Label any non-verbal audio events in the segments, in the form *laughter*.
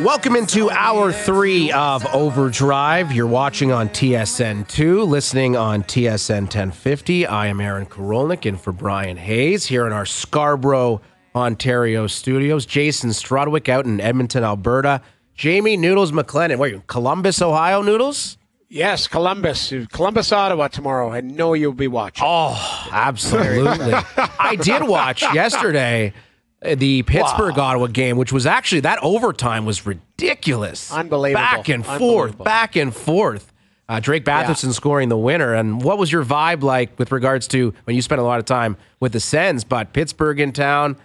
Welcome into hour three of Overdrive. You're watching on TSN 2, listening on TSN 1050. I am Aaron Korolnek in for Brian Hayes here in our Scarborough, Ontario studios. Jason Strudwick out in Edmonton, Alberta. Jamie Noodles McLennan. Wait, Columbus, Ohio, Noodles? Yes, Columbus, Columbus, Ottawa tomorrow. I know you'll be watching. Oh, absolutely. I did watch yesterday the Pittsburgh Ottawa game, which was actually that overtime was ridiculous. Unbelievable. Back and forth, back and forth. Uh, Drake Batherson scoring the winner. And what was your vibe like with regards to when you spent a lot of time with the Sens, but Pittsburgh in town?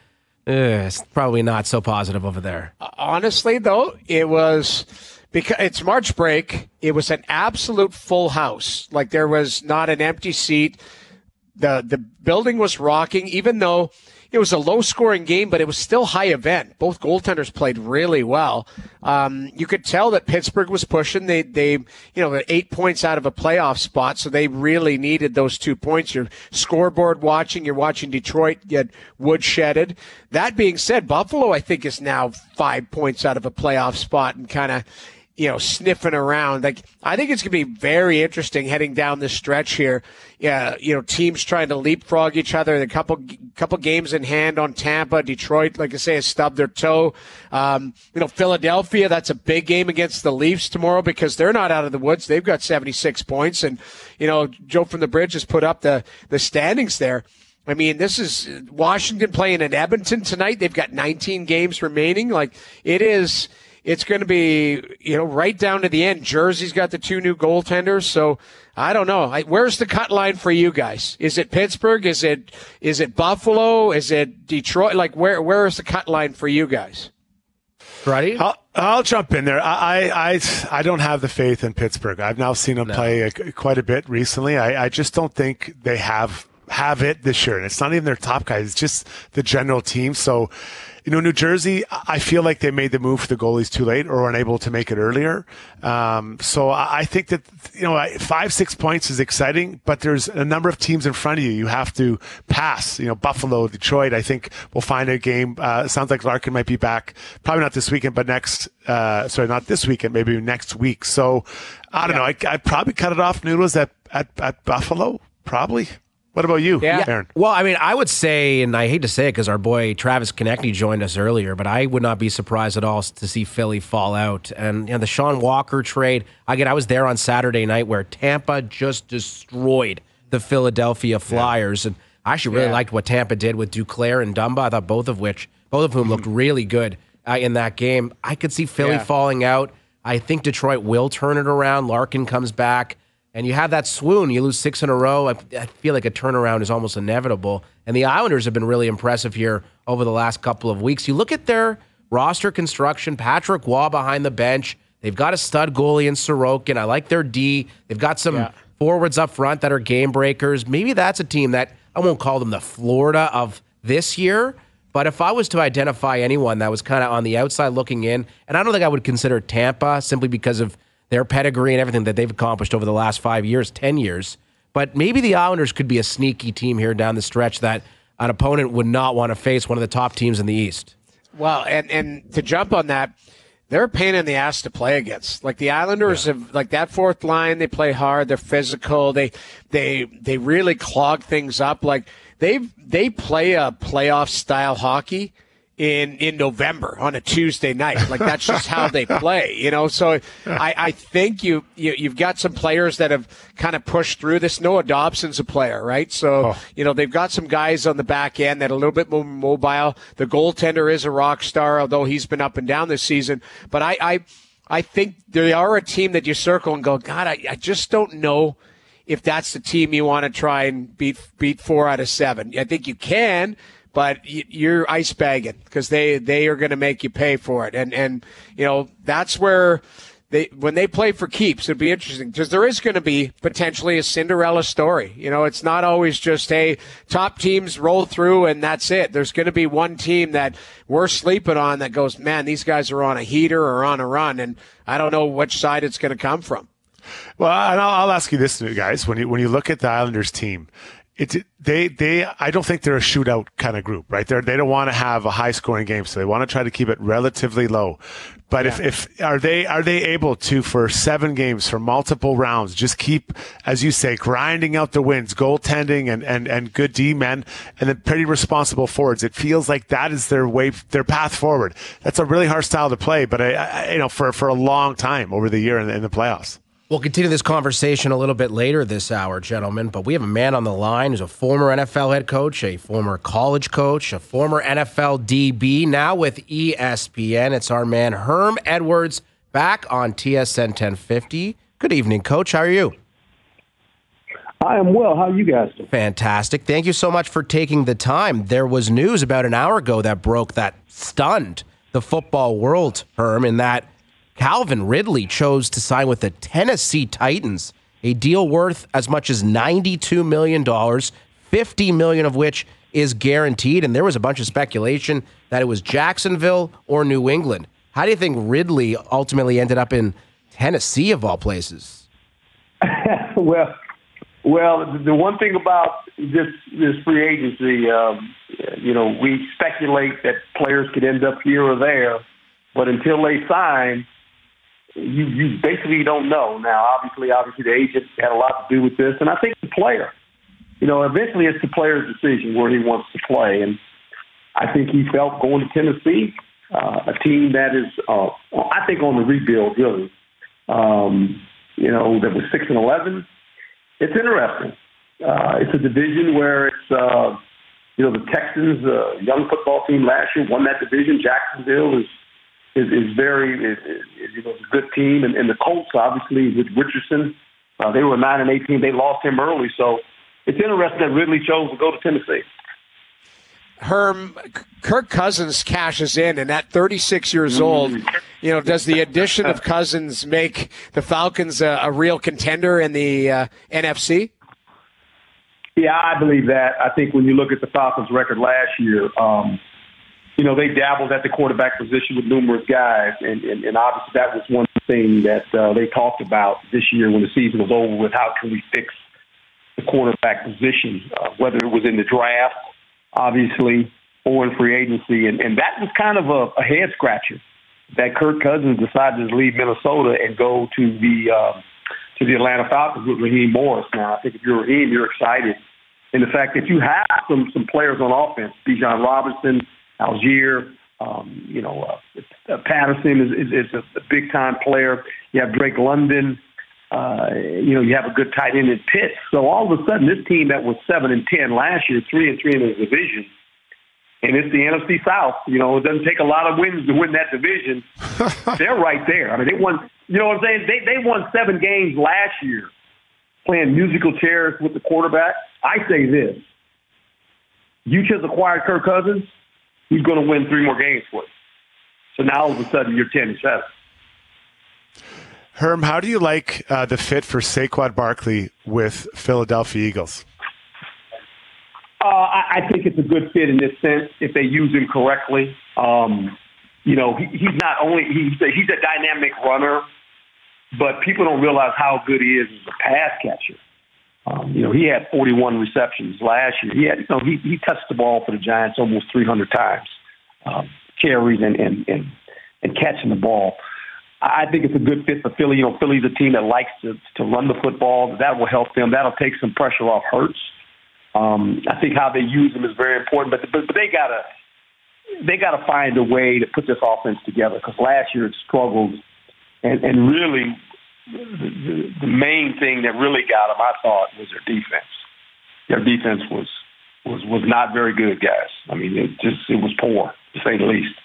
eh, it's probably not so positive over there. Honestly, though, it was because it's March break. It was an absolute full house. Like there was not an empty seat. the The building was rocking, even though it was a low scoring game, but it was still high event. Both goaltenders played really well. Um, you could tell that Pittsburgh was pushing. They, they, you know, eight points out of a playoff spot, so they really needed those two points. You're scoreboard watching. You're watching Detroit get woodshedded. That being said, Buffalo, I think, is now five points out of a playoff spot and kind of you know, sniffing around. Like, I think it's going to be very interesting heading down this stretch here. Yeah, you know, teams trying to leapfrog each other. A couple, couple games in hand on Tampa, Detroit. Like I say, has stubbed their toe. Um, you know, Philadelphia. That's a big game against the Leafs tomorrow because they're not out of the woods. They've got 76 points, and you know, Joe from the Bridge has put up the the standings there. I mean, this is Washington playing in Edmonton tonight. They've got 19 games remaining. Like it is it's going to be, you know, right down to the end. Jersey's got the two new goaltenders, so I don't know. I, where's the cut line for you guys? Is it Pittsburgh? Is it is it Buffalo? Is it Detroit? Like where where is the cut line for you guys? Ready? I'll, I'll jump in there. I, I, I, I don't have the faith in Pittsburgh. I've now seen them play uh, quite a bit recently. I, I just don't think they have have it this year. And it's not even their top guys. It's just the general team. So, you know, New Jersey, I feel like they made the move for the goalies too late or unable to make it earlier. Um, so I I think that, you know, five, six points is exciting, but there's a number of teams in front of you. You have to pass, you know, Buffalo, Detroit. I think we'll find a game. Uh, sounds like Larkin might be back, probably not this weekend, but next, uh, sorry, not this weekend, maybe next week. So I don't know. I, I'd probably cut it off noodles at, at, at Buffalo, probably. What about you, Yeah. Aaron? Well, I mean, I would say, and I hate to say it because our boy Travis Konecny joined us earlier, but I would not be surprised at all to see Philly fall out. And you know, the Sean Walker trade, again, I was there on Saturday night where Tampa just destroyed the Philadelphia Flyers. And I actually really Yeah. liked what Tampa did with Duclair and Dumba. I thought both of which, both of whom looked really good uh, in that game. I could see Philly Yeah. falling out. I think Detroit will turn it around. Larkin comes back and you have that swoon. You lose six in a row. I, I feel like a turnaround is almost inevitable. And the Islanders have been really impressive here over the last couple of weeks. You look at their roster construction. Patrick Roy behind the bench. They've got a stud goalie in Sorokin. I like their D. They've got some Yeah. forwards up front that are game breakers. Maybe that's a team that I won't call them the Florida of this year. But if I was to identify anyone that was kind of on the outside looking in, and I don't think I would consider Tampa simply because of their pedigree and everything that they've accomplished over the last five years, 10 years. But maybe the Islanders could be a sneaky team here down the stretch that an opponent would not want to face one of the top teams in the East. Well, and and to jump on that, they're a pain in the ass to play against. Like the Islanders have like that fourth line, they play hard, they're physical, they they they really clog things up. Like they they play a playoff style hockey in in November on a Tuesday night. Like that's just how they *laughs* play, you know. So I, I think you, you you've got some players that have kind of pushed through this. Noah Dobson's a player, right? So oh. you know they've got some guys on the back end that are a little bit more mobile. The goaltender is a rock star, although he's been up and down this season. But I I, I think they are a team that you circle and go, God, I, I just don't know if that's the team you want to try and beat beat four out of seven. I think you can, but you're ice bagging because they they are going to make you pay for it, and and you know that's where. They, when they play for keeps, it'd be interesting because there is going to be potentially a Cinderella story. You know, it's not always just hey, top teams roll through and that's it. There's going to be one team that we're sleeping on that goes, man, these guys are on a heater or on a run, and I don't know which side it's going to come from. Well, and I'll, I'll ask you this, guys. When you when you look at the Islanders team, it's they they I don't think they're a shootout kind of group, right? They they don't want to have a high scoring game, so they want to try to keep it relatively low. But yeah. if, if are they are they able to for seven games for multiple rounds just keep as you say grinding out the wins, goaltending and and and good D men, and then pretty responsible forwards. It feels like that is their way their path forward. That's a really hard style to play, but I, I you know for for a long time over the year in, in the playoffs. We'll continue this conversation a little bit later this hour, gentlemen, but we have a man on the line who's a former NFL head coach, a former college coach, a former NFL DB, now with ESPN. It's our man, Herm Edwards, back on TSN 1050. Good evening, coach. How are you? I am well. How are you guys doing? Fantastic. Thank you so much for taking the time. There was news about an hour ago that broke that stunned the football world, Herm, in that – Calvin Ridley chose to sign with the Tennessee Titans, a deal worth as much as $92 million, 50 million of which is guaranteed. And there was a bunch of speculation that it was Jacksonville or New England. How do you think Ridley ultimately ended up in Tennessee, of all places? *laughs* well, well, the one thing about this this free agency, um, you know, we speculate that players could end up here or there, but until they sign, you you basically don't know. Now, obviously, obviously the agent had a lot to do with this, and I think the player. You know, eventually it's the player's decision where he wants to play, and I think he felt going to Tennessee, uh, a team that is, uh, I think, on the rebuild really. Um, you know, that was six and eleven. It's interesting. Uh, it's a division where it's, uh, you know, the Texans, uh, young football team last year, won that division. Jacksonville is is, is very is, is, you know a good team, and, and the Colts obviously with Richardson, uh, they were nine and eighteen. They lost him early, so it's interesting that Ridley chose to go to Tennessee. Herm, Kirk Cousins cashes in, and at 36 years old, you know, does the addition of *laughs* Cousins make the Falcons a, a real contender in the uh, NFC? Yeah, I believe that. I think when you look at the Falcons' record last year, um, you know, they dabbled at the quarterback position with numerous guys, and, and, and obviously that was one thing that uh, they talked about this year when the season was over with how can we fix the quarterback position, uh, whether it was in the draft, obviously, or in free agency. And, and that was kind of a, a head scratcher that Kirk Cousins decided to leave Minnesota and go to the uh, to the Atlanta Falcons with Raheem Morris. Now, I think if you're Raheem, you're excited. And the fact that you have some some players on offense, Bijan Robinson, Allgeier. Um, you know, uh, uh, Patterson is, is, is a, a big time player. You have Drake London. Uh, you know, you have a good tight end in Pitts. So all of a sudden, this team that was seven and ten last year, three and three in the division, and it's the NFC South. You know, it doesn't take a lot of wins to win that division. *laughs* They're right there. I mean, they won. You know what I'm saying? They they won seven games last year, playing musical chairs with the quarterback. I say this: you just acquired Kirk Cousins he's going to win three more games for you. So now all of a sudden you're ten and seven. Herm, how do you like uh, the fit for Saquon Barkley with Philadelphia Eagles? Uh, I, I think it's a good fit in this sense if they use him correctly. Um, you know, he, he's not only he's a, he's a dynamic runner, but people don't realize how good he is as a pass catcher. Um, you know, he had 41 receptions last year. He had, you know, he, he touched the ball for the Giants almost 300 times, um, carries and, and, and, and catching the ball. I think it's a good fit for Philly. You know, Philly's a team that likes to, to run the football. That will help them. That'll take some pressure off Hurts. Um, I think how they use him is very important, but, but, but they gotta they gotta find a way to put this offense together because last year it struggled, and, and really the, the main thing that really got them, I thought, was their defense. Their defense was was was not very good, guys. I mean, it just it was poor to say the least.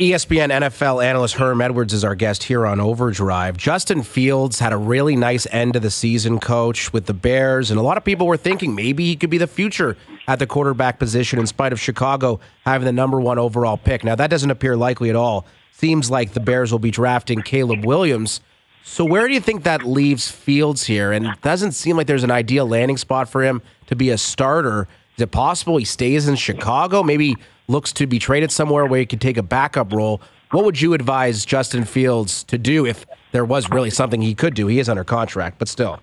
ESPN NFL analyst Herm Edwards is our guest here on Overdrive. Justin Fields had a really nice end of the season, coach, with the Bears, and a lot of people were thinking maybe he could be the future at the quarterback position in spite of Chicago having the number one overall pick. Now, that doesn't appear likely at all. Seems like the Bears will be drafting Caleb Williams so where do you think that leaves Fields here? And doesn't seem like there's an ideal landing spot for him to be a starter. Is it possible he stays in Chicago? Maybe looks to be traded somewhere where he could take a backup role. What would you advise Justin Fields to do if there was really something he could do? He is under contract, but still.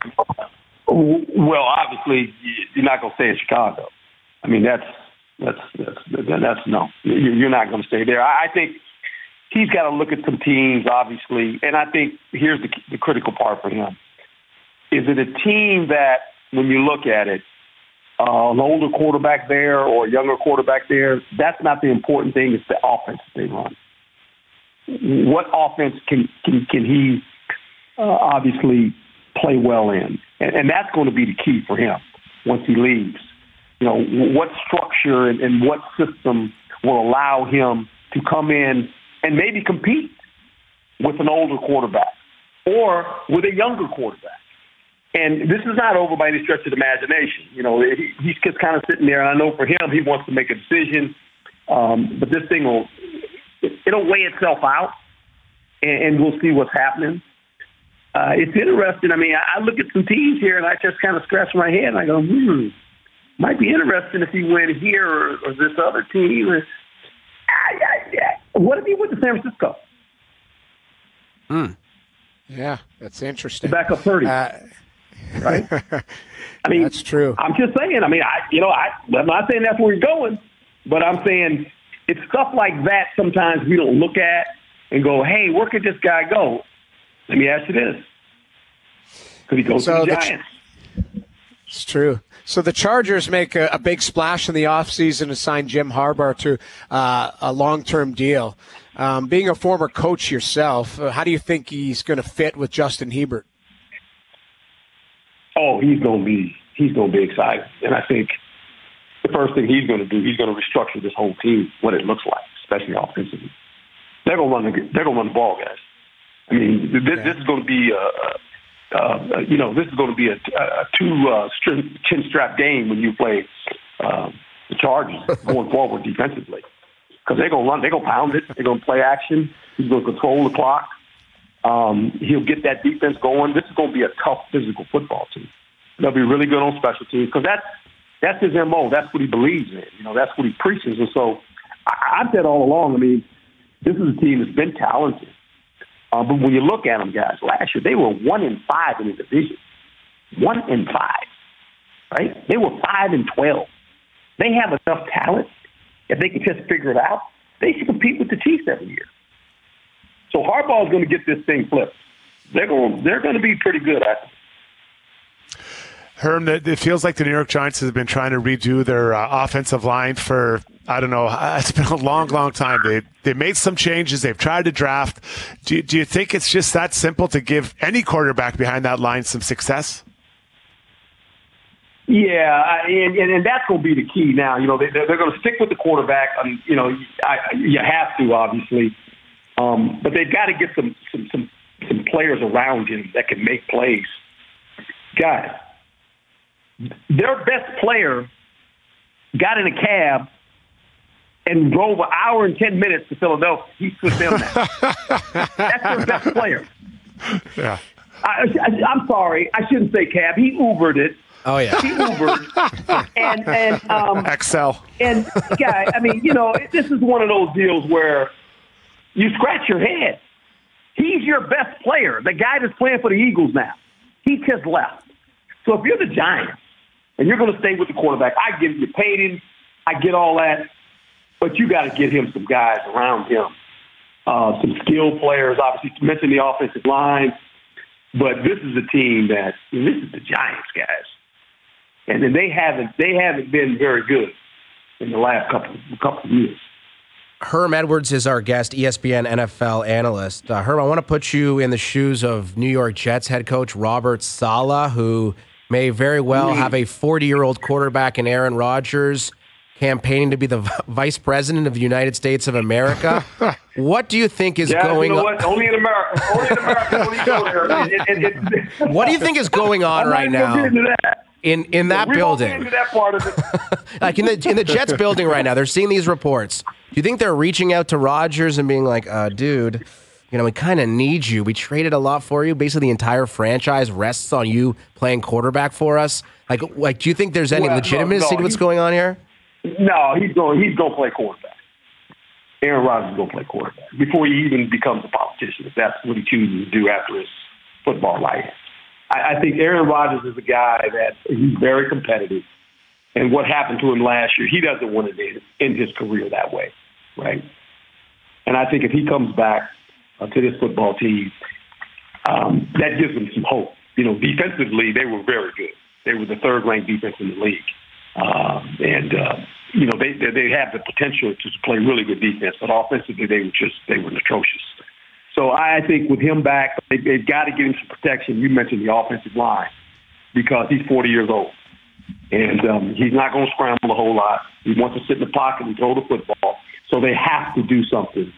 Well, obviously, you're not going to stay in Chicago. I mean, that's that's that's that's no. You're not going to stay there. I think he's got to look at some teams, obviously, and I think here's the, the critical part for him: is it a team that, when you look at it, uh, an older quarterback there or a younger quarterback there? That's not the important thing. It's the offense they run. What offense can can can he uh, obviously play well in? And, and that's going to be the key for him once he leaves. You know, what structure and, and what system will allow him to come in and maybe compete with an older quarterback or with a younger quarterback. And this is not over by any stretch of the imagination. You know, he, he's just kind of sitting there, and I know for him, he wants to make a decision. Um, but this thing will, it'll weigh itself out, and, and we'll see what's happening. Uh, it's interesting. I mean, I, I look at some teams here, and I just kind of scratch my head, and I go, hmm, might be interesting if he went here or, or this other team. I, I, what if he went to San Francisco? Hmm. Yeah, that's interesting. Back up thirty. Uh, right? *laughs* I mean, that's true. I'm just saying. I mean, I you know, I, I'm not saying that's where he's going, but I'm saying it's stuff like that. Sometimes we don't look at and go, "Hey, where could this guy go?" Let me ask you this: Could he go so to the Giants? It's true. So the Chargers make a, a, big splash in the offseason to sign Jim Harbaugh to uh, a long-term deal. Um, being a former coach yourself, uh, how do you think he's going to fit with Justin Herbert? Oh, he's going to be he's going to be excited, and I think the first thing he's going to do, he's going to restructure this whole team, what it looks like, especially offensively. They're going to run the they're going to run the ball, guys. I mean, this, this is going to be a, a, a, you know this is going to be a, a two uh, chin strap game when you play uh, the Chargers *laughs* going forward defensively because they're going to run, they're going to pound it, they're going to play action. He's going to control the clock. Um, he'll get that defense going. This is going to be a tough physical football team. They'll be really good on special teams because that's that's his mo. That's what he believes in. You know, that's what he preaches. And so I, I've said all along. I mean, this is a team that's been talented, uh, but when you look at them, guys, last year they were one in five in the division. One in five, right? They were five and twelve. They have enough talent. If they can just figure it out, they should compete with the Chiefs every year. So Harbaugh is going to get this thing flipped. They're going. They're going to be pretty good at it. Herm, it feels like the New York Giants have been trying to redo their uh, offensive line for I don't know. *laughs* It's been a long, long time. They they made some changes. They've tried to draft. Do do you think it's just that simple to give any quarterback behind that line some success? Yeah, and, and, and that's going to be the key now. You know, they, they're going to stick with the quarterback. Um, you know, I, you have to obviously. Um, but they've got to get some, some some some players around him that can make plays. Guys, their best player got in a cab and drove an hour and ten minutes to Philadelphia. He's with them now. That's their best player. Yeah. I, am sorry, I shouldn't say cab. He Ubered it. Oh yeah, he Ubered *laughs* and and um, XL. And guy, I mean, you know, this is one of those deals where you scratch your head. He's your best player, the guy that's playing for the Eagles now. He just left. So if you're the Giants and you're going to stay with the quarterback, I get you paid him, I get all that, but you got to get him some guys around him, uh, some skilled players. Obviously, you mentioned the offensive line, but this is a team that this is the Giants guys, and then they haven't they haven't been very good in the last couple couple of years. Herm Edwards is our guest, ESPN NFL analyst. Uh, Herm, I want to put you in the shoes of New York Jets head coach Robert Saleh, who may very well have a 40 year old quarterback in Aaron Rodgers campaigning to be the vice president of the United States of America. *laughs* what do you think is yeah, going you know on? Only in America. Only in America. It, it, it, what do you think is going on right now? in in that building. Into that part of it. *laughs* like in the in the Jets building right now, they're seeing these reports. Do you think they're reaching out to Rodgers and being like, uh, "Dude, you know, we kind of need you. We traded a lot for you. Basically, the entire franchise rests on you playing quarterback for us." Like, like, do you think there's any well, legitimacy no, no, to what's going on here? No, he's going. He's going to play quarterback. Aaron Rodgers is going to play quarterback before he even becomes a politician. If that's what he chooses to do after his football life. I, I think Aaron Rodgers is a guy that he's very competitive. and what happened to him last year, he doesn't want to end, end his career that way, right? And I think if he comes back uh, to this football team, um, that gives them some hope. You know, defensively, they were very good. They were the third ranked defense in the league. Um, and, uh, you know, they, they, they have the potential to play really good defense, but offensively, they were just, they were atrocious. So I think with him back, they, they've got to give him some protection. You mentioned the offensive line because he's 40 years old. And um, he's not going to scramble a whole lot. He wants to sit in the pocket and throw the football. So they have to do something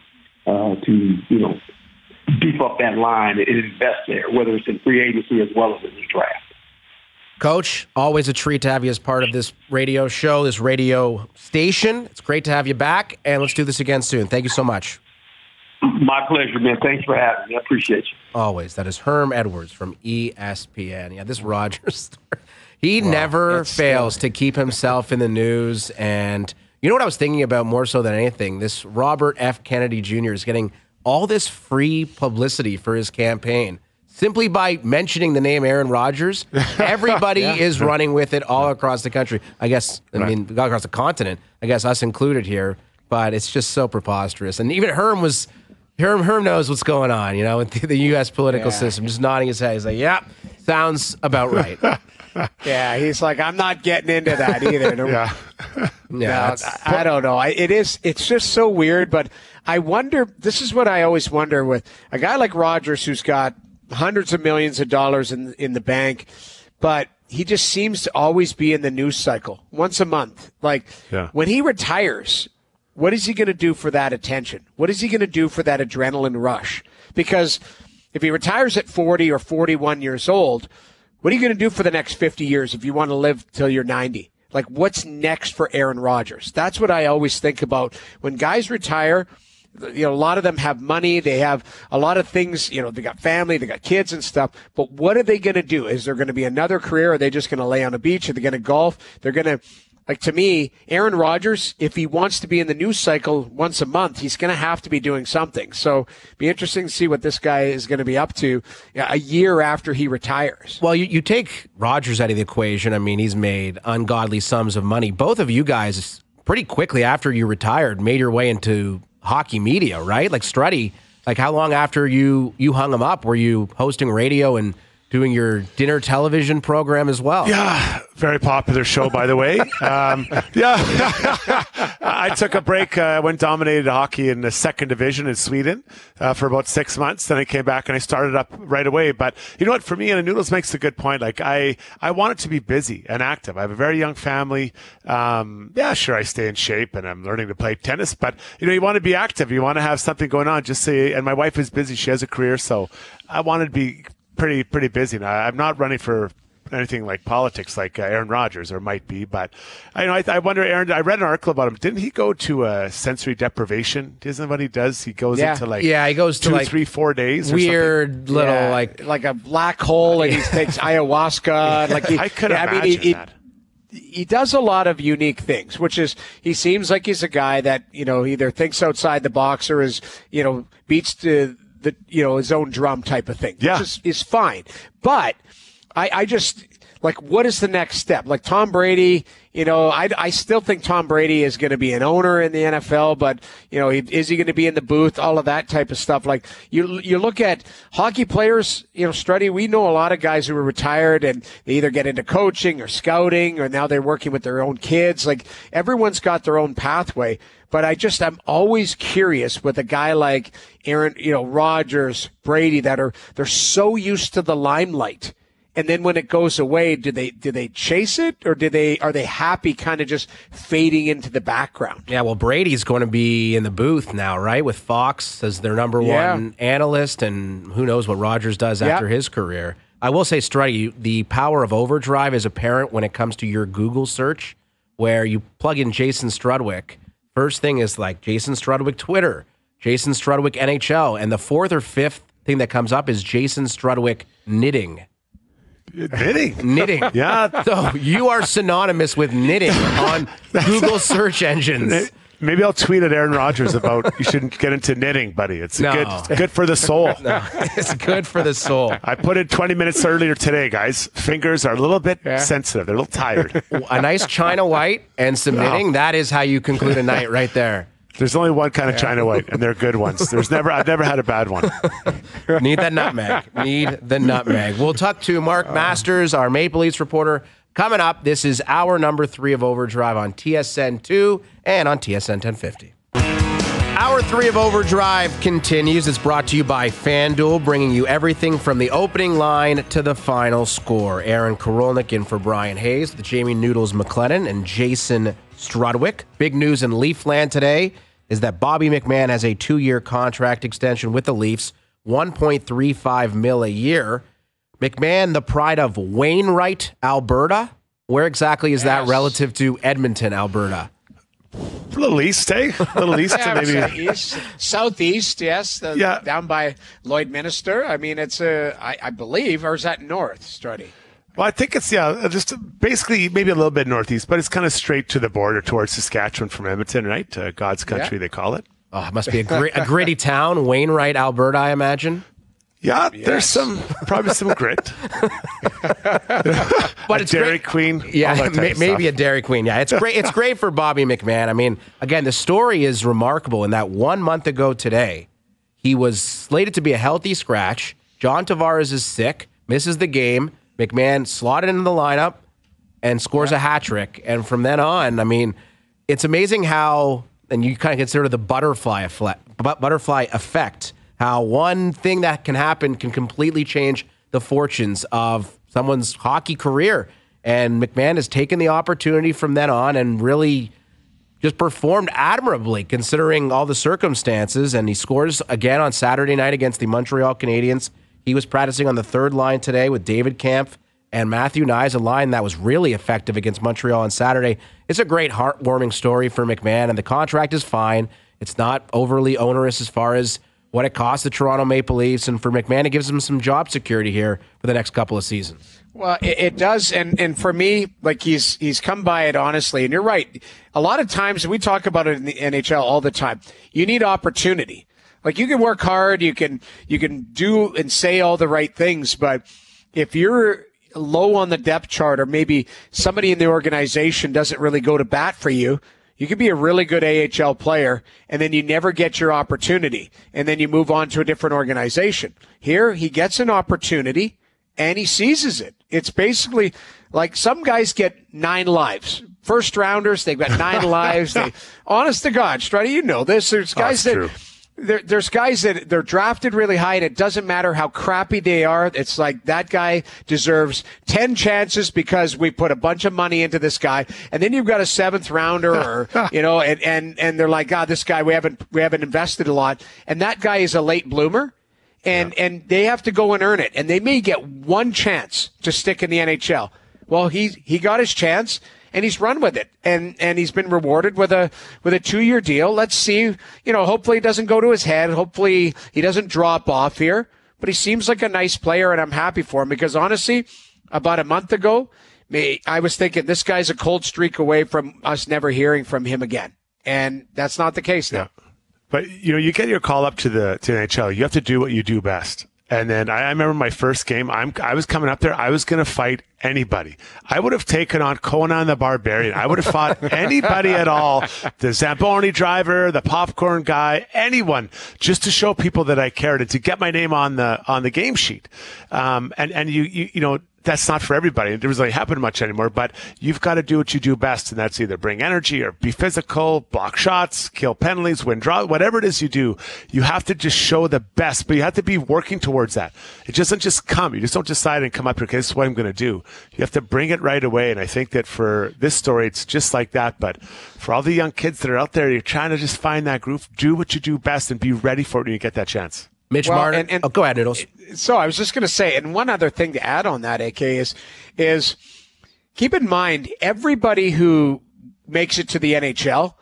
uh, to, you know, beef up that line and invest there, whether it's in free agency as well as in the draft. Coach, always a treat to have you as part of this radio show, this radio station. It's great to have you back, and let's do this again soon. Thank you so much. My pleasure, man. Thanks for having me. I appreciate you. Always. That is Herm Edwards from ESPN. Yeah, this Rodgers story. *laughs* He never fails to keep himself in the news. And you know what I was thinking about more so than anything? This Robert F. Kennedy Jr. is getting all this free publicity for his campaign simply by mentioning the name Aaron Rodgers. *laughs* Everybody is running with it all across the country. I guess, I mean, all across the continent. I guess us included here. But it's just so preposterous. And even Herm was. Herm, Herm knows what's going on, you know, with the, the U.S. political Yeah. system. Just nodding his head. He's like, "Yeah, sounds about right." *laughs* Yeah, he's like, I'm not getting into that either. *laughs* Yeah. *laughs* Yeah, No, that's- I I don't know. I, it is. It's just so weird. But I wonder. This is what I always wonder with a guy like Rodgers, who's got hundreds of millions of dollars in in the bank, but he just seems to always be in the news cycle once a month. Like Yeah. when he retires, what is he going to do for that attention? What is he going to do for that adrenaline rush? Because if he retires at 40 or 41 years old, what are you going to do for the next 50 years if you want to live till you're 90? Like, what's next for Aaron Rodgers? That's what I always think about when guys retire. You know, a lot of them have money. They have a lot of things. You know, they got family, they got kids and stuff. But what are they going to do? Is there going to be another career? Are they just going to lay on a beach? Are they going to golf? They're going to like to me, Aaron Rodgers, if he wants to be in the news cycle once a month, he's going to have to be doing something. So, be interesting to see what this guy is going to be up to a year after he retires. Well, you, you take Rodgers out of the equation. I mean, he's made ungodly sums of money. Both of you guys, pretty quickly after you retired, made your way into hockey media, right? Like Strutty, like how long after you you hung him up were you hosting radio and doing your dinner television program as well? Yeah, very popular show, by the way. *laughs* Um, yeah, *laughs* I took a break. I uh, went dominated hockey in the second division in Sweden uh, for about six months. Then I came back and I started up right away. But you know what? For me, and Noodles makes a good point. Like I, I want it to be busy and active. I have a very young family. Um, yeah, sure, I stay in shape and I'm learning to play tennis. But you know, you want to be active. You want to have something going on. Just say. And my wife is busy. She has a career, so I wanted to be pretty pretty busy. Now I'm not running for anything like politics like uh, Aaron Rodgers or might be, but I know I, I wonder. Aaron, I read an article about him. Didn't he go to uh, sensory deprivation? Isn't that what he does? He goes Yeah. into like Yeah, he goes to, two, like, three, four days. or something? Weird little Yeah, like like a black hole, and he takes *laughs* ayahuasca. Like he, I could yeah, imagine I mean, he, he- that. he does a lot of unique things, which is he seems like he's a guy that you know either thinks outside the box or is you know beats the the you know his own drum type of thing, Yeah. which is, is fine. But I, I just like what is the next step? Like Tom Brady, you know, I, I still think Tom Brady is going to be an owner in the NFL, but you know, is he going to be in the booth? All of that type of stuff. Like you, you look at hockey players, you know, Strutty. We know a lot of guys who are retired and they either get into coaching or scouting, or now they're working with their own kids. Like everyone's got their own pathway. But I just, I'm always curious with a guy like Aaron, you know, Rodgers, Brady, that are, they're so used to the limelight. And then when it goes away, do they, do they chase it or do they, are they happy kind of just fading into the background? Yeah, well, Brady's going to be in the booth now, right? With Fox as their number Yeah. one analyst, and who knows what Rodgers does Yeah. after his career. I will say, Strutty, the power of overdrive is apparent when it comes to your Google search, where you plug in Jason Strudwick. First thing is like Jason Strudwick Twitter, Jason Strudwick NHL, and the fourth or fifth thing that comes up is Jason Strudwick knitting. knitting. Knitting. Yeah. So you are synonymous with knitting on *laughs* Google search engines. Maybe I'll tweet at Aaron Rodgers about you shouldn't get into knitting, buddy. It's No. good, it's good for the soul. *laughs* it's good for the soul. I put in 20 minutes earlier today, guys. Fingers are a little bit sensitive. They're a little tired. *laughs* A nice China white and some knitting. That is how you conclude a night right there. There's only one kind of China white, and they're good ones. There's never, I've never had a bad one. Need that nutmeg. Need the nutmeg. We'll talk to Mark uh, Masters, our Maple Leafs reporter. Coming up, this is our number three of Overdrive on TSN 2 and on TSN 1050. Hour three of Overdrive continues. It's brought to you by FanDuel, bringing you everything from the opening line to the final score. Aaron Korolnek in for Brian Hayes, the Jamie Noodles McLennan, and Jason Strudwick. Big news in Leafland today is that Bobby McMann has a two-year contract extension with the Leafs, 1.35 mil a year. McMann, the pride of Wainwright, Alberta. Where exactly is that relative to Edmonton, Alberta? A little east, eh? A little east, *laughs* Yeah, maybe. uh, east, southeast, yes. The, Yeah. Down by Lloydminster. I mean, it's a, I, I believe, or is that north, Struddy? Well, I think it's yeah, just basically maybe a little bit northeast, but it's kind of straight to the border towards Saskatchewan from Edmonton, right? To God's country, Yeah. they call it. Oh, it must be a, gri- a gritty town, Wainwright, Alberta, I imagine. Yeah, there's some probably some grit. *laughs* But A it's Dairy great. Queen, Yeah, *laughs* may- maybe a. Dairy Queen. Yeah, it's great. It's great for Bobby McMann. I mean, again, the story is remarkable in that one month ago today, he was slated to be a healthy scratch. John Tavares is sick, misses the game. McMann slotted into the lineup and scores a hat trick. And from then on, I mean, it's amazing how, and you kind of consider the butterfly effect, butterfly effect, how one thing that can happen can completely change the fortunes of someone's hockey career. And McMann has taken the opportunity from then on and really just performed admirably considering all the circumstances. And he scores again on Saturday night against the Montreal Canadiens. He was practicing on the third line today with David Kampf and Matthew Knies, a line that was really effective against Montreal on Saturday. It's a great heartwarming story for McMann, and the contract is fine. It's not overly onerous as far as what it costs the Toronto Maple Leafs, and for McMann, it gives him some job security here for the next couple of seasons. Well, it, it does, and and for me, like he's he's come by it honestly, and you're right. A lot of times we talk about it in the NHL all the time. You need opportunity. Like you can work hard, you can you can do and say all the right things, but if you're low on the depth chart, or maybe somebody in the organization doesn't really go to bat for you, you could be a really good AHL player and then you never get your opportunity and then you move on to a different organization. Here, he gets an opportunity and he seizes it. It's basically like some guys get nine lives. First rounders, they've got nine *laughs* lives. They, honest to God, Strutty, you know this. There's oh, guys that's that true. There, there's guys that they're drafted really high, and it doesn't matter how crappy they are. It's like that guy deserves ten chances because we put a bunch of money into this guy, and then you've got a seventh rounder, or *laughs* you know, and and and they're like, God, this guy we haven't we haven't invested a lot, and that guy is a late bloomer. And and they have to go and earn it, and they may get one chance to stick in the NHL. Well, he he got his chance, and he's run with it, and and he's been rewarded with a with a two year deal. Let's see, you know, hopefully it doesn't go to his head. Hopefully he doesn't drop off here. But he seems like a nice player, and I'm happy for him because honestly, about a month ago, me I was thinking this guy's a cold streak away from us never hearing from him again, and that's not the case now. But you know, you get your call up to the to NHL. You have to do what you do best. And then I, I remember my first game. I'm I was coming up there. I was going to fight anybody. I would have taken on Conan the Barbarian. I would have fought *laughs* anybody at all. The Zamboni driver, the popcorn guy, anyone, just to show people that I cared and to get my name on the on the game sheet. Um, and and you you you know that's not for everybody. It doesn't really happen much anymore, but you've got to do what you do best. And that's either bring energy or be physical, block shots, kill penalties, win draw, whatever it is you do. You have to just show the best, but you have to be working towards that. It doesn't just come. You just don't decide and come up here, okay, this is what I'm going to do. You have to bring it right away. And I think that for this story, it's just like that. But for all the young kids that are out there, you're trying to just find that groove, do what you do best and be ready for it when you get that chance. Mitch Well, Martin. and- and- oh, go ahead, Noodles. so I was just going to say, and one other thing to add on that, AK is, is keep in mind everybody who makes it to the NHL,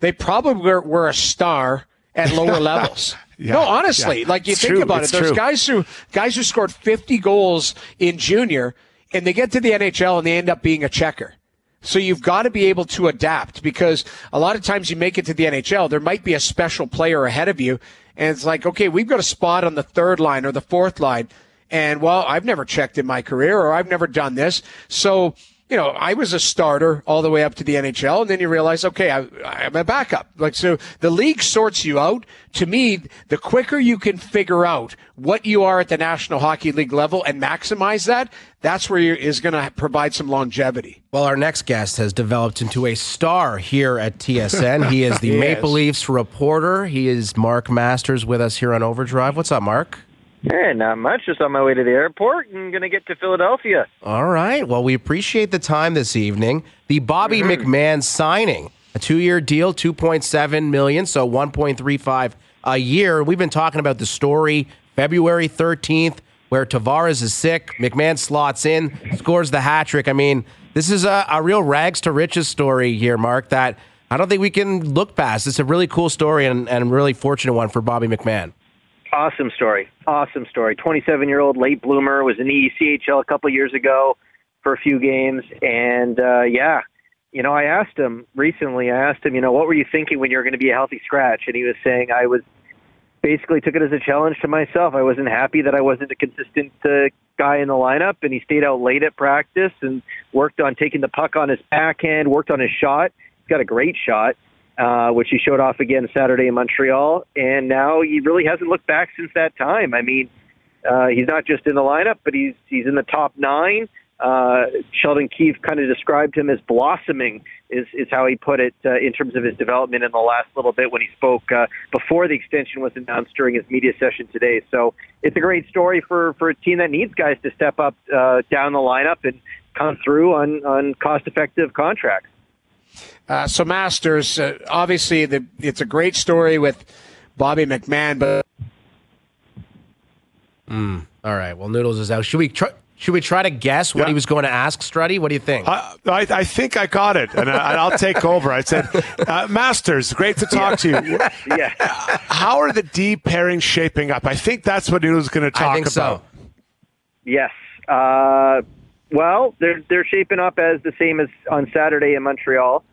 they probably were, were a star at lower *laughs* levels. Yeah, no, honestly, yeah. like you It's think true, about it, there's true. guys who guys who scored 50 goals in junior, and they get to the NHL and they end up being a checker. So you've got to be able to adapt because a lot of times you make it to the NHL, there might be a special player ahead of you. And it's like, okay, we've got a spot on the third line or the fourth line. And well, I've never checked in my career or I've never done this. So you know, I was a starter all the way up to the NHL, and then you realize, okay, I, I'm a backup. Like, so the league sorts you out. To me, the quicker you can figure out what you are at the National Hockey League level and maximize that, that's where you is going to provide some longevity. Well, our next guest has developed into a star here at TSN. He is *laughs* the He Maple is. Leafs reporter. He is Mark Masters with us here on Overdrive. What's up, Mark? Hey, not much. Just on my way to the airport and going to get to Philadelphia. All right. Well, we appreciate the time this evening. The Bobby mm-hmm. McMann signing, a two-year deal, 2.7 million, so 1.35 a year. We've been talking about the story February 13th where Tavares is sick, McMann slots in, scores the hat trick. I mean, this is a, a real rags to riches story here, Mark, that I don't think we can look past. It's a really cool story and, and really fortunate one for Bobby McMann. Awesome story. Awesome story. 27 year old late bloomer was in the ECHL a couple years ago for a few games. And uh, yeah, you know, I asked him recently, I asked him, you know, what were you thinking when you were going to be a healthy scratch? And he was saying, I was basically took it as a challenge to myself. I wasn't happy that I wasn't a consistent uh, guy in the lineup. And he stayed out late at practice and worked on taking the puck on his backhand, worked on his shot. He's got a great shot uh, which he showed off again Saturday in Montreal. And now he really hasn't looked back since that time. I mean, uh, he's not just in the lineup, but he's he's in the top nine. Uh, Sheldon Keefe kind of described him as blossoming, is is how he put it uh, in terms of his development in the last little bit when he spoke uh, before the extension was announced during his media session today. So it's a great story for for a team that needs guys to step up uh, down the lineup and come through on on cost effective contracts. Uh, so Masters, uh, obviously, the, it's a great story with Bobby McMann, but All right. Well, Noodles is out. Should we try? Should we try to guess what Yeah. he was going to ask, Struddy? What do you think? I, I, I think I got it, and I, I'll take over. I said, uh, Masters, great to talk to you. *laughs* Yeah. How are the D pairings shaping up? I think that's what he was going to talk I think about. so. Yes. Uh, well, they're they're shaping up as the same as on Saturday in Montreal.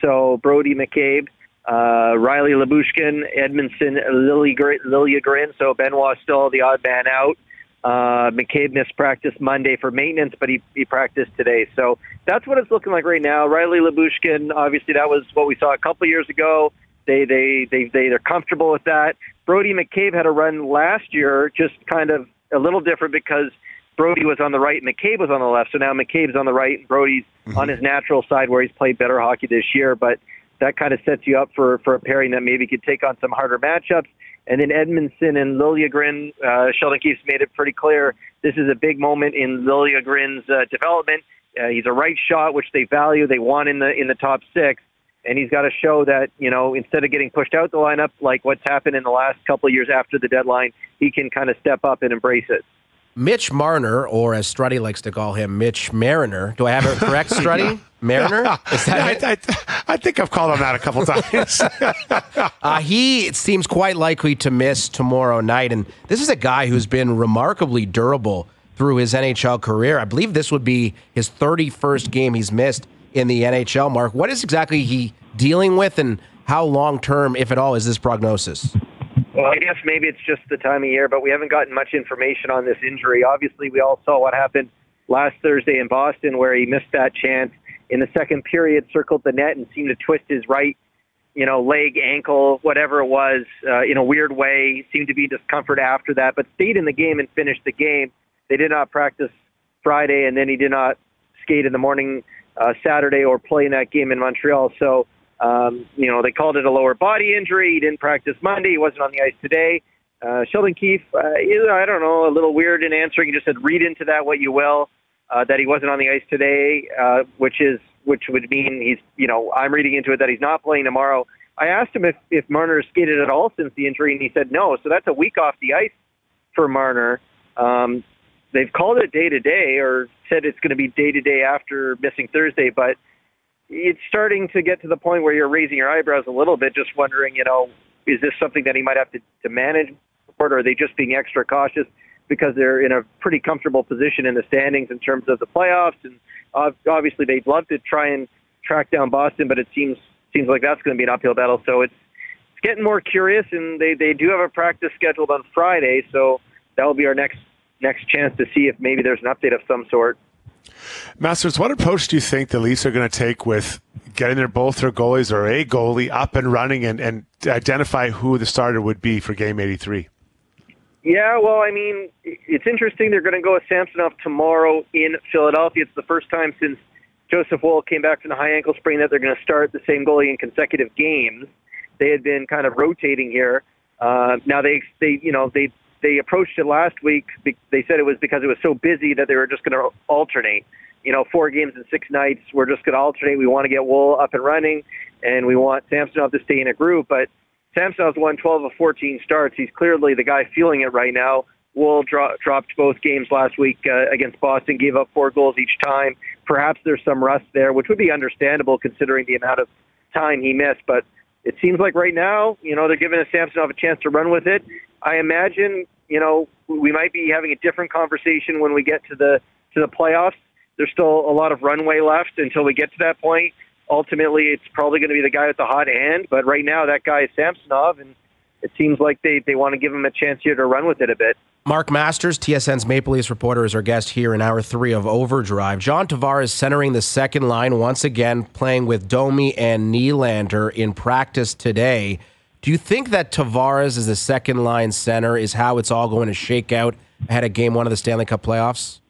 So Brodie McCabe, uh, Rielly Lyubushkin, Edmundson, Lily Liljegren. So Benoit still the odd man out. Uh, McCabe missed practice Monday for maintenance, but he, he practiced today. So that's what it's looking like right now. Rielly Lyubushkin, obviously, that was what we saw a couple years ago. They they they they they're comfortable with that. Brodie McCabe had a run last year, just kind of a little different because Brodie was on the right, and McCabe was on the left. So now McCabe's on the right, and Brodie's on his natural side where he's played better hockey this year. But that kind of sets you up for for a pairing that maybe could take on some harder matchups. And then Edmundson and Liljegren, uh, Sheldon Keefe's made it pretty clear this is a big moment in Liljegren's uh, development. Uh, he's a right shot, which they value. They want in the in the top six, and he's got to show that you know instead of getting pushed out the lineup like what's happened in the last couple of years after the deadline, he can kind of step up and embrace it. Mitch Marner, or as Struddy likes to call him, Mitch Mariner. Do I have it correct, Struddy? *laughs* Mariner? Is Yeah, that I. I, I think I've called him that a couple times. *laughs* Uh, he seems quite likely to miss tomorrow night. And this is a guy who's been remarkably durable through his NHL career. I believe this would be his 31st game he's missed in the NHL, Mark. What is exactly he dealing with, and how long term, if at all, is this prognosis? Well, I guess maybe it's just the time of year, but we haven't gotten much information on this injury. Obviously, we all saw what happened last Thursday in Boston, where he missed that chance in the second period, circled the net, and seemed to twist his right, you know, leg, ankle, whatever it was, uh, in a weird way. Seemed to be discomfort after that, but stayed in the game and finished the game. They did not practice Friday, and then he did not skate in the morning uh, Saturday or play in that game in Montreal. So. Um, you know, they called it a lower body injury. He didn't practice Monday. He wasn't on the ice today. Uh, Sheldon Keefe, uh, I don't know, a little weird in answering. He just said, read into that what you will, uh, that he wasn't on the ice today, uh, which is which would mean he's, you know, I'm reading into it that he's not playing tomorrow. I asked him if if Marner skated at all since the injury, and he said no. So that's a week off the ice for Marner. Um, they've called it day to day, or said it's going to be day to day after missing Thursday, but it's starting to get to the point where you're raising your eyebrows a little bit, just wondering, you know, is this something that he might have to, to manage, or are they just being extra cautious? because they're in a pretty comfortable position in the standings in terms of the playoffs, and obviously they'd love to try and track down Boston, but it seems seems like that's going to be an uphill battle. So it's it's getting more curious, and they they do have a practice scheduled on Friday, so that will be our next next chance to see if maybe there's an update of some sort. Masters, what approach do you think the Leafs are going to take with getting their both their goalies or a goalie up and running and, and identify who the starter would be for game 83? Yeah, well, I mean, it's interesting. They're going to go with Samsonov tomorrow in Philadelphia. It's the first time since Joseph Woll came back from the high ankle sprain that they're going to start the same goalie in consecutive games. They had been kind of rotating here. Uh, now they, they, you know, they they approached it last week. They said it was because it was so busy that they were just going to alternate. You know, four games in six nights. We're just going to alternate. We want to get Woll up and running, and we want Samsonov to stay in a group. But Samsonov's won 12 of 14 starts. He's clearly the guy feeling it right now. Woll dro- dropped both games last week uh, against Boston, gave up four goals each time. Perhaps there's some rust there, which would be understandable considering the amount of time he missed. But it seems like right now, you know, they're giving Samsonov a chance to run with it. I imagine, you know, we might be having a different conversation when we get to the to the playoffs. There's still a lot of runway left until we get to that point. Ultimately, it's probably going to be the guy with the hot hand, but right now that guy is Samsonov, and it seems like they, they want to give him a chance here to run with it a bit. Mark Masters, TSN's Maple Leafs reporter, is our guest here in hour three of Overdrive. John Tavares centering the second line once again, playing with Domi and Nylander in practice today. Do you think that Tavares as the second line center is how it's all going to shake out ahead of game one of the Stanley Cup playoffs?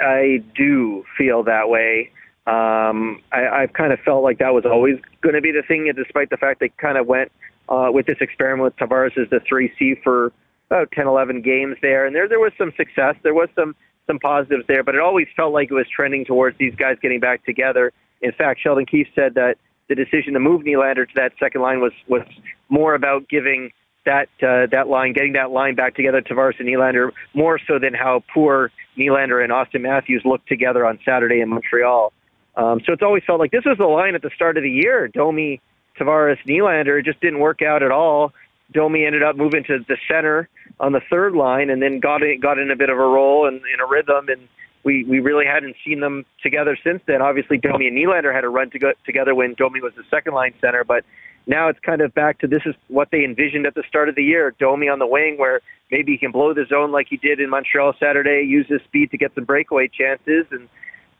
I do feel that way. Um, I, I've kind of felt like that was always going to be the thing, despite the fact they kind of went uh, with this experiment with Tavares as the 3C for about 10, 11 games there. And there, there was some success. There was some, some positives there, but it always felt like it was trending towards these guys getting back together. In fact, Sheldon Keefe said that the decision to move Nylander to that second line was was more about giving that uh, that line, getting that line back together, Tavares and Nylander, more so than how poor Nylander and Auston Matthews looked together on Saturday in Montreal. Um, so it's always felt like this was the line at the start of the year. Domi, Tavares, Nylander. It just didn't work out at all. Domi ended up moving to the center on the third line, and then got in, got in a bit of a role and in a rhythm, and we we really hadn't seen them together since then. Obviously, Domi and Nylander had a run to go, together when Domi was the second line center, but now it's kind of back to this is what they envisioned at the start of the year. Domi on the wing, where maybe he can blow the zone like he did in Montreal Saturday, use his speed to get some breakaway chances, and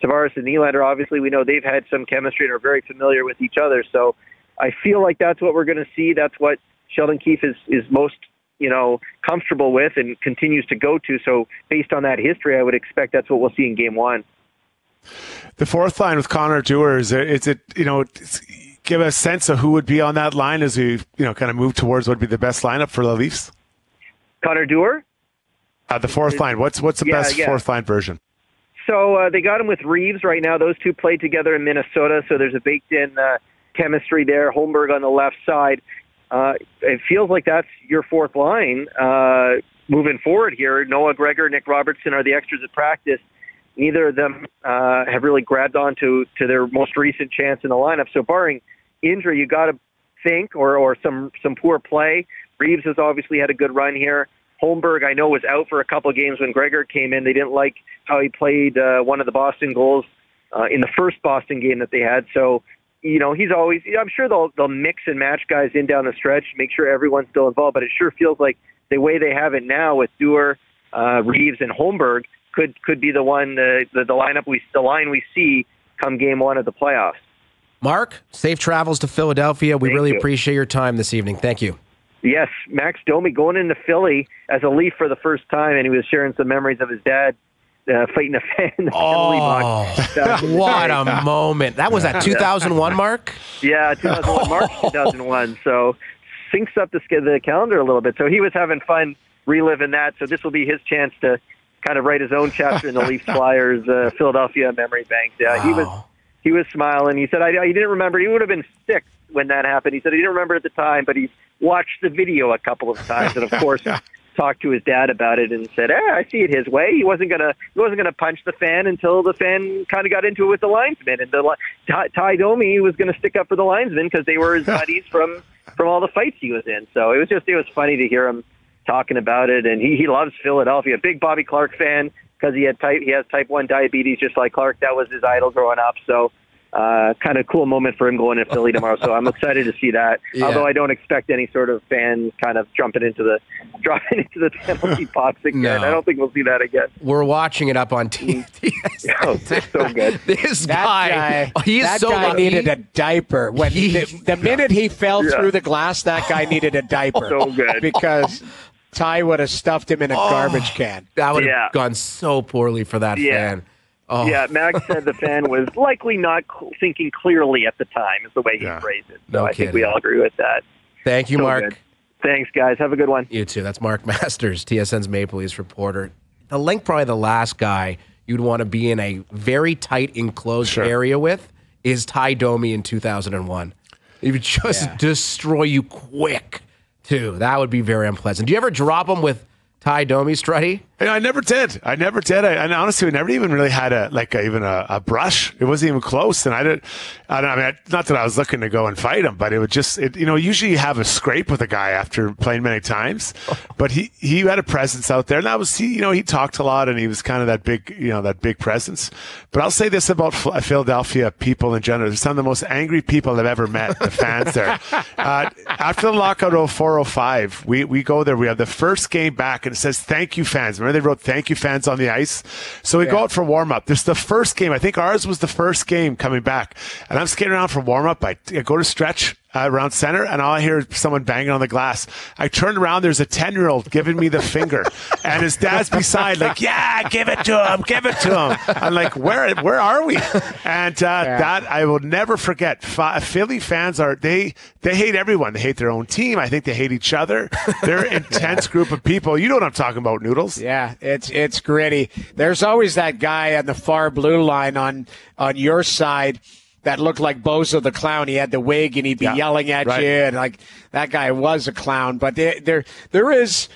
Tavares and Nylander. Obviously, we know they've had some chemistry and are very familiar with each other. So I feel like that's what we're going to see. That's what Sheldon Keefe is is most you know comfortable with and continues to go to. So based on that history, I would expect that's what we'll see in Game One. The fourth line with Connor Dewar is it, is it you know give us a sense of who would be on that line as we you know kind of move towards what would be the best lineup for the Leafs. Connor Dewar. Uh, the fourth line. What's what's the yeah, best yeah. fourth line version? So uh, they got him with Reaves right now. Those two played together in Minnesota, so there's a baked-in uh, chemistry there. Holmberg on the left side. Uh, it feels like that's your fourth line uh, moving forward here. Noah Gregor, Nick Robertson are the extras at practice. Neither of them uh, have really grabbed on to, to their most recent chance in the lineup. So barring injury, you got to think, or, or some, some poor play. Reaves has obviously had a good run here. Holmberg, I know, was out for a couple of games when Gregor came in. They didn't like how he played uh, one of the Boston goals uh, in the first Boston game that they had. So, you know, he's always. I'm sure they'll they'll mix and match guys in down the stretch, make sure everyone's still involved. But it sure feels like the way they have it now with Dewar, uh, Reaves, and Holmberg could could be the one the, the the lineup we the line we see come game one of the playoffs. Mark, safe travels to Philadelphia. We Thank really you. appreciate your time this evening. Thank you. Yes, Max Domi going into Philly as a Leaf for the first time, and he was sharing some memories of his dad uh, fighting a fan in the penalty box. That was *laughs* What a moment. That was at 2001, Mark? Yeah, 2001, March *laughs* 2001. So syncs up the, the calendar a little bit. So he was having fun reliving that. So this will be his chance to kind of write his own chapter in the Leafs *laughs* Flyers uh, Philadelphia memory bank. Yeah, he was he was smiling. He said I, he didn't remember. He would have been six when that happened. He said he didn't remember at the time, but he watched the video a couple of times, and of course. Talked to his dad about it and said, "Eh, I see it his way. He wasn't gonna, he wasn't gonna punch the fan until the fan kind of got into it with the linesman, and the li- Ty, Ty Domi was gonna stick up for the linesman because they were his *laughs* buddies from from all the fights he was in. So it was just, it was funny to hear him talking about it, and he he loves Philadelphia. Big Bobby Clarke fan because he had type he has type one diabetes just like Clarke. That was his idol growing up. So uh, kind of cool moment for him going to Philly tomorrow. So I'm excited to see that. *laughs* Yeah. Although I don't expect any sort of fan kind of jumping into the *laughs* dropping into the penalty *laughs* box again. No. I don't think we'll see that again. We're watching it up on TV. Oh, it's so good. this That guy, guy, he is that so guy lucky. needed a diaper. When He- the, the minute he fell Yeah. through the glass, that guy needed a diaper. So good. because Ty would have stuffed him in a Oh. garbage can. that would have Yeah. gone so poorly for that Yeah. fan. Oh, Yeah, Max said the fan was likely not cl- thinking clearly at the time, is the way he Yeah. phrased it. So No I think we all agree with that. Thank you, So Mark. good. Thanks, guys. Have a good one. You too. That's Mark *laughs* Masters, TSN's Maple Leafs reporter. The link, probably the last guy you'd want to be in a very tight, enclosed Sure. area with, is Ty Domi in 2001. He would just Yeah. destroy you quick, too. That would be very unpleasant. Do you ever drop him with Ty Domi, Strutty? And I never did. I never did. I, and honestly, we never even really had a like a, even a, a brush. It wasn't even close. And I did. I don't. I mean, not that I was looking to go and fight him, but it would just. It, you know, usually you have a scrape with a guy after playing many times, *laughs* but he he had a presence out there, and that was he. You know, he talked a lot, and he was kind of that big. You know, that big presence. But I'll say this about Philadelphia people in general: they're some of the most angry people I've ever met. The fans there. *laughs* Uh, after the lockout 0405, we we go there. We have the first game back, and it says "Thank you, fans." Remember they wrote "Thank you, fans" on the ice. So we go out for warm up. This is the first game. I think ours was the first game coming back, and I'm skating around for warm up. I, I go to stretch. Uh, around center, and all I hear is someone banging on the glass. I turned around. There's a ten year old giving me the finger, and his dad's beside, like, "Yeah, give it to him, give it to him." I'm like, "Where, where are we?" And uh, that I will never forget. Fi- Philly fans are they they hate everyone. They hate their own team. I think they hate each other. They're an *laughs* intense group of people. You know what I'm talking about, Noodles? Yeah, it's it's gritty. There's always that guy on the far blue line on on your side that looked like Bozo the clown. He had the wig and he'd be Yeah, yelling at right. you, and like that guy was a clown. But there there there is,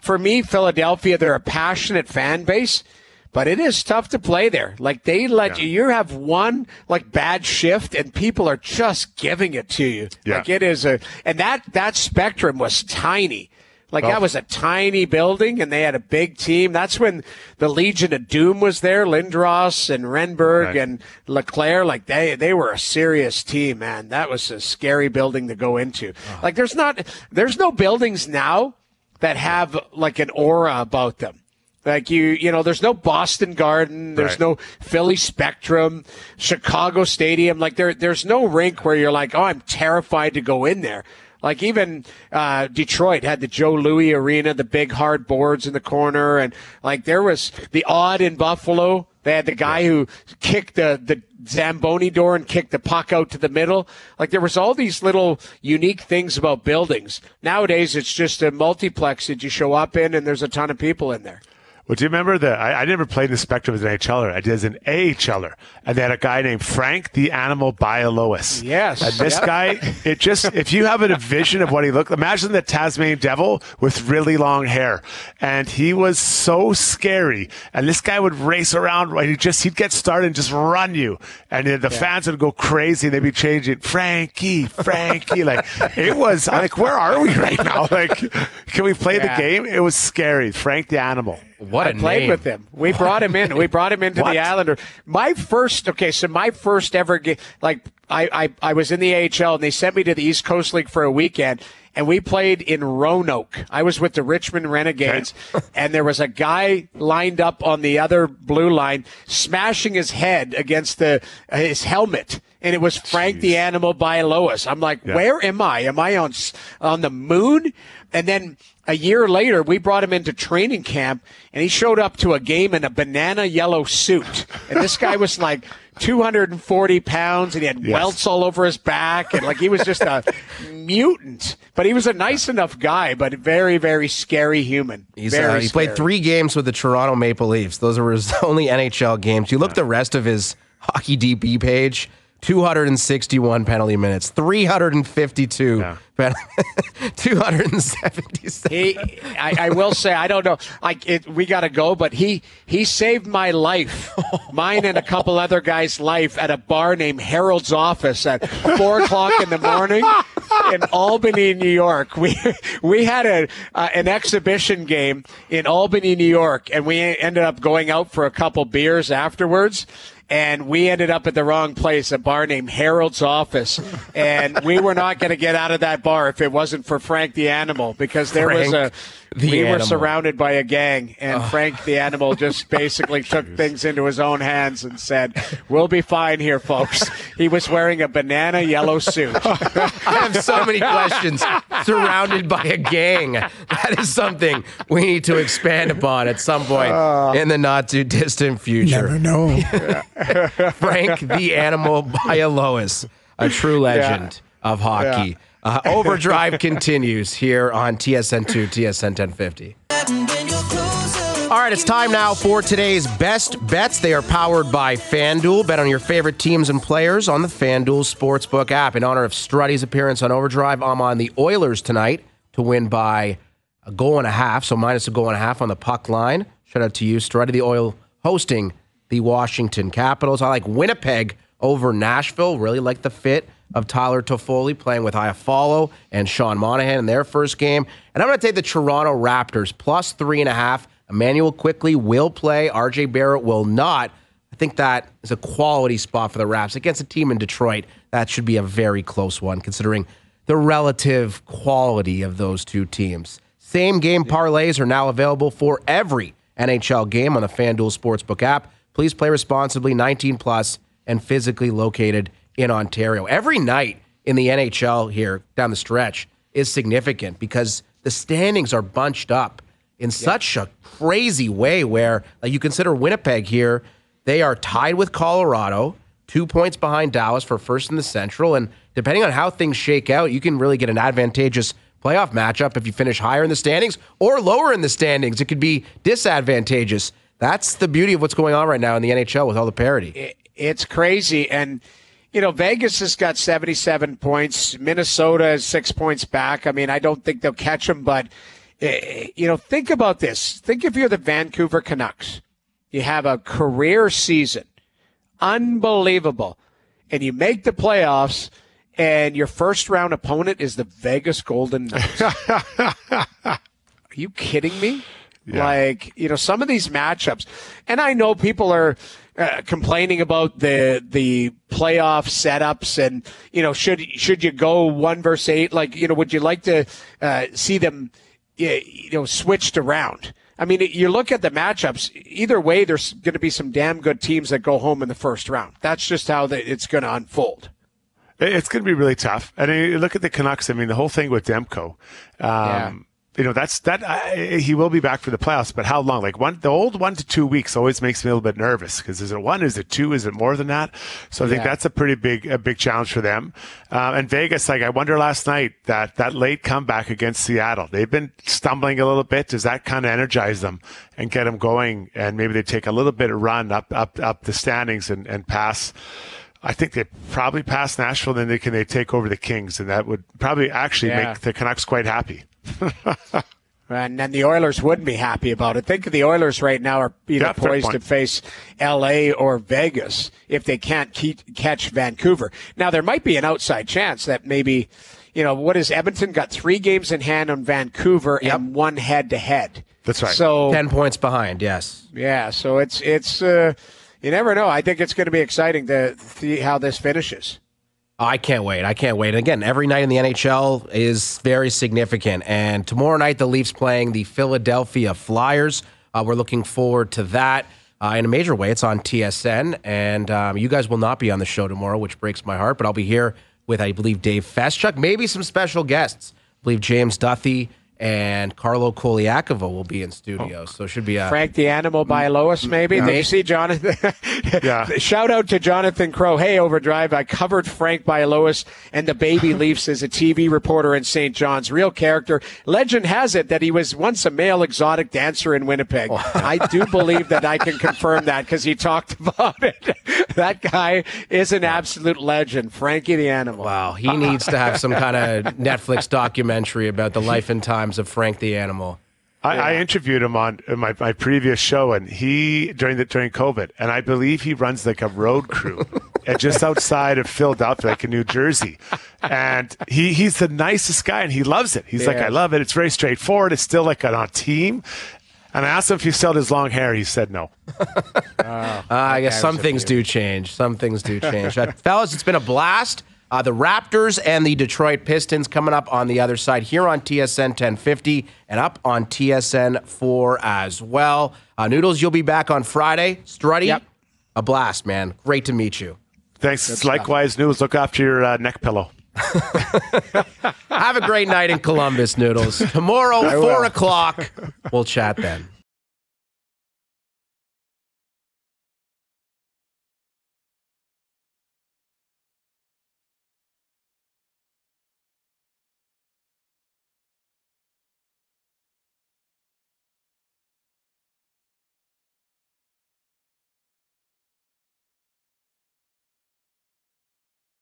for me, Philadelphia. They're a passionate fan base. But it is tough to play there. Like they let Yeah. you, you have one like bad shift, and people are just giving it to you. Yeah. Like it is a, and that that spectrum was tiny. Like that was a tiny building, and they had a big team. That's when the Legion of Doom was there, Lindros and Renberg Right. and LeClair. Like they they were a serious team, man. That was a scary building to go into. Uh-huh. Like there's not there's no buildings now that have like an aura about them. Like you, you know, there's no Boston Garden, there's Right. no Philly Spectrum, Chicago Stadium. Like there, there's no rink where you're like, oh, I'm terrified to go in there. Like even uh, Detroit had the Joe Louis Arena, the big hard boards in the corner, and like there was the odd in Buffalo. They had the guy who kicked the the Zamboni door and kicked the puck out to the middle. Like there was all these little unique things about buildings. Nowadays, it's just a multiplex that you show up in, and there's a ton of people in there. Well, do you remember the? I, I never played in the Spectrum as an AHLer. I did as an AHLer, and they had a guy named Frank the Animal Bialowas. Yes. and this Yep. guy, it just if you have a vision of what he looked, imagine the Tasmanian Devil with really long hair, and he was so scary. And this guy would race around, right? He just he'd get started and just run you, and then the fans would go crazy. They'd be changing Frankie, Frankie. like it was I'm like, where are we right now? *laughs* Like, can we play Yeah. the game? It was scary. Frank the Animal. What I played name. with him. We brought him in. We brought him into the Islander. My first, okay, so my first ever game, like I, I, I was in the AHL and they sent me to the East Coast League for a weekend and we played in Roanoke. I was with the Richmond Renegades and there was a guy lined up on the other blue line smashing his head against the, uh, his helmet. And it was Frank the Animal Bialowas. I'm like, where am I? Am I on on the moon? And then a year later, we brought him into training camp, and he showed up to a game in a banana yellow suit. And this guy was like 240 pounds, and he had Yes. welts all over his back, and like he was just a mutant. But he was a nice enough guy, but very, very scary human. He's, very uh, he played three games with the Toronto Maple Leafs. Those were his *laughs* only NHL games. You look at the rest of his hockey DB page 261 penalty minutes, 352, Yeah. pen- *laughs* 277. He, I, I will say, I don't know. I, it, we got to go, but he he saved my life, mine and a couple other guys' life at a bar named Harold's Office at four o'clock in the morning in Albany, New York. We we had a uh, an exhibition game in Albany, New York, and we ended up going out for a couple beers afterwards and we ended up at the wrong place, a bar named Harold's Office. And we were not going to get out of that bar if it wasn't for Frank the Animal, because there was a. The we were surrounded by a gang, and Frank the Animal just *laughs* basically took things into his own hands and said, "We'll be fine here, folks." *laughs* He was wearing a banana yellow suit. *laughs* I have so many questions. Surrounded by a gang. That is something we need to expand upon at some point uh, in the not too distant future. Never know. *laughs* Frank the Animal Bialowas, a true legend of hockey. Uh, Overdrive continues here on TSN2, TSN 1050. All right, it's time now for today's best bets. They are powered by FanDuel. Bet on your favorite teams and players on the FanDuel Sportsbook app. In honor of Struddy's appearance on Overdrive, I'm on the Oilers tonight to win by a goal and a half, so minus a goal and a half on the puck line. Shout out to you, Struddy the Oil, hosting the Washington Capitals. I like Winnipeg over Nashville. Really like the fit of Tyler Toffoli playing with Iafallo and Sean Monahan in their first game. And I'm going to take the Toronto Raptors plus three and a half. Immanuel Quickley will play. RJ Barrett will not. I think that is a quality spot for the Raps against a team in Detroit. That should be a very close one, considering the relative quality of those two teams. Same game parlays are now available for every NHL game on the FanDuel Sportsbook app. Please play responsibly, 19 plus, and physically located in Ontario. Every night in the NHL here down the stretch is significant because the standings are bunched up in such a crazy way where like you consider Winnipeg here, they are tied with Colorado, two points behind Dallas for first in the Central, and depending on how things shake out, you can really get an advantageous playoff matchup if you finish higher in the standings or lower in the standings. It could be disadvantageous. That's the beauty of what's going on right now in the NHL with all the parity. it's crazy. And, you know, Vegas has got 77 points. Minnesota is six points back. I mean, I don't think they'll catch them, but, eh, you know, think about this. Think if you're the Vancouver Canucks. You have a career season. Unbelievable. And you make the playoffs, and your first round opponent is the Vegas Golden Knights. *laughs* Are you kidding me? Like, you know, some of these matchups, and I know people are uh, complaining about the the playoff setups, and you know, should should you go one versus eight? Like, you know, would you like to uh, see them, you know, switched around? I mean, you look at the matchups. Either way, there's going to be some damn good teams that go home in the first round. That's just how the, it's going to unfold. It's going to be really tough. And you look at the Canucks. I mean, the whole thing with Demko. Um, You know, that's that. I, he will be back for the playoffs, but how long? Like one, the old one to two weeks always makes me a little bit nervous because is it one? Is it two? Is it more than that? So I think Yeah. that's a pretty big, a big challenge for them. Um, and Vegas, like I wonder last night that that late comeback against Seattle, they've been stumbling a little bit. Does that kind of energize them and get them going? And maybe they take a little bit of run up, up, up the standings and, and pass. I think they probably pass Nashville, then they can they take over the Kings, and that would probably actually Yeah. make the Canucks quite happy. *laughs* And then the Oilers wouldn't be happy about it. Think of the Oilers right now are either Yeah, poised to face L.A. or Vegas if they can't keep, catch Vancouver. Now there might be an outside chance that maybe, you know, what is Edmonton got three games in hand on Vancouver and one head to head. That's right. So 10 points behind, yes. yeah, so it's it's uh, you never know. I think it's going to be exciting to see how this finishes. I can't wait. I can't wait. And again, every night in the NHL is very significant. And tomorrow night, the Leafs playing the Philadelphia Flyers. Uh, we're looking forward to that uh, in a major way. It's on TSN. And um, you guys will not be on the show tomorrow, which breaks my heart. But I'll be here with, I believe, Dave Feschuk, maybe some special guests. I believe James Duthie and Carlo Colaiacovo will be in studio. Oh. So it should be a Frank the Animal by mm-hmm. Lois, maybe. Did you see Jonathan? *laughs* Yeah. *laughs* Shout out to Jonathan Crow. Hey, Overdrive. I covered Frank Bialowas and the Baby *laughs* Leafs as a TV reporter in St. John's. Real character. Legend has it that he was once a male exotic dancer in Winnipeg. I do believe that I can confirm that because he talked about it. that guy is an absolute legend. Frankie the Animal. Wow, he needs to have some kind of Netflix documentary about the life and times of Frank the Animal. I, I interviewed him on in my, my previous show, and he during the during COVID, and I believe he runs like a road crew, *laughs* and just outside of Philadelphia, like in New Jersey, and he he's the nicest guy, and he loves it. He's like, I love it. It's very straightforward. It's still like on a team. And I asked him if he still his long hair. He said no. Uh, *laughs* I guess some things do change. Some things do change. Fellas, it's been a blast. Uh, the Raptors and the Detroit Pistons coming up on the other side here on TSN 1050 and up on TSN 4 as well. Uh, Noodles, you'll be back on Friday. Strutty, Yep. a blast, man. Great to meet you. Thanks. Likewise, Noodles, Look after your uh, neck pillow. *laughs* Have a great night in Columbus, Noodles. *laughs* Tomorrow, 4 o'clock, we'll chat then.